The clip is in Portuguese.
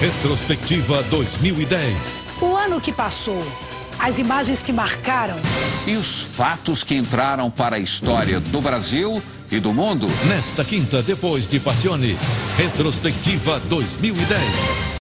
Retrospectiva 2010. O ano que passou, as imagens que marcaram e os fatos que entraram para a história do Brasil e do mundo. Nesta quinta, depois de Passione, Retrospectiva 2010.